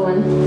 one.